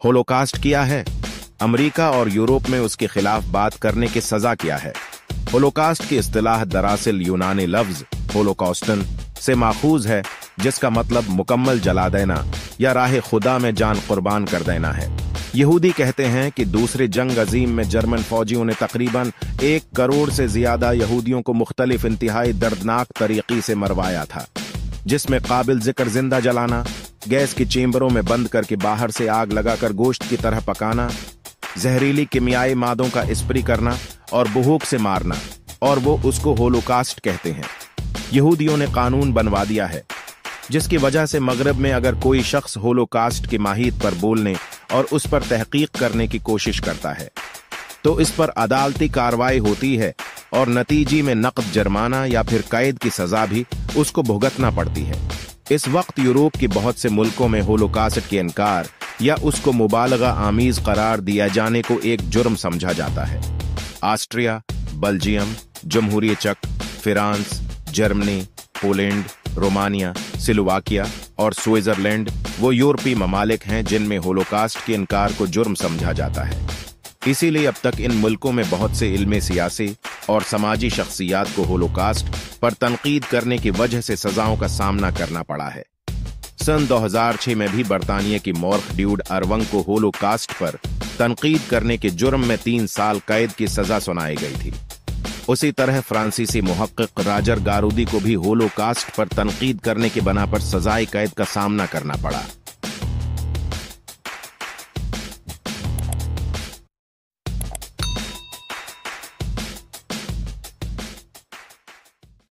Holocaust किया है। America और यूरोप में उसके खिलाफ बात करने की सजा किया है। होलोकास्ट की इस्तेलाह दरासिल यूनानी लफ्ज, होलोकॉस्टन, से माखूज है, जिसका मतलब मुकम्मल जला देना या राह खुदा में जान कुर्बान कर देना है। यहूदी कहते हैं कि दूसरे जंग अजीम में जर्मन फौजियों ने तकरीबन एक करोड़ से ज़्यादा यहूदियों को मुख्तलिफ़ इंतहाई दर्दनाक तरीके से मरवाया था, जिसमें काबिल ज़िक्र ज़िंदा जलाना गैस के चेम्बरों में बंद करके बाहर से आग लगाकर गोश्त की तरह पकाना, जहरीली किमियाई मादों का स्प्री करना और बुहूक से मारना, और वो उसको होलोकास्ट कहते हैं। यहूदियों ने कानून बनवा दिया है, जिसकी वजह से मगरब में अगर कोई शख्स होलोकास्ट की माहित पर बोलने और उस पर तहकीक करने की कोशिश करता है तो इस पर अदालती कार्रवाई होती है और नतीजे में नकद जुर्माना या फिर कैद की सजा भी उसको भुगतना पड़ती है। इस वक्त यूरोप के बहुत से मुल्कों में होलोकास्ट के इनकार या उसको मुबालगा आमीज करार दिया जाने को एक जुर्म समझा जाता है। ऑस्ट्रिया, बल्जियम जमहूरी चक, France, Germany, Poland, Romania, Slovakia और स्विट्जरलैंड वो यूरोपीय ममालिक हैं जिनमें होलोकास्ट के इनकार को जुर्म समझा जाता है। इसीलिए अब तक इन मुल्कों में बहुत से इल्म सियासी और समाजी शख्सियात को होलोकास्ट पर तनकीद करने की वजह से सजाओं का सामना करना पड़ा है। सन 2006 में भी बरतानिया की मॉर्क ड्यूड अरवंग को होलोकास्ट पर तनकीद करने के जुर्म में तीन साल कैद की सजा सुनाई गई थी। उसी तरह फ्रांसीसी मुहक्क राजर गारूदी को भी होलोकास्ट पर तनकीद करने के बना पर सजाए कैद का सामना करना पड़ा।